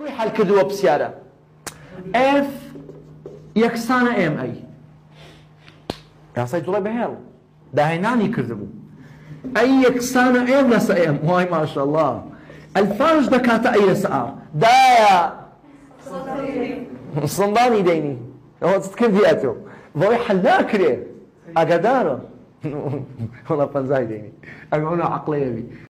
کوی حل کردووە پرسیارە؟ F یەکسانە MA یاسای جوڵی بەهێڵ. داهێنانی کردبوو ئەی یەکسانە M لەسە M. وای ماشەڵڵا ئەلفاش دەکاتە ئەی لەسە ئا دایە. سندانی دەینی. ئەوە چت کردیاتۆ بۆی حل ناکرێ. ئەگەدارە والله پەنجای ديني ئەگە ئەوە عقلەیەوی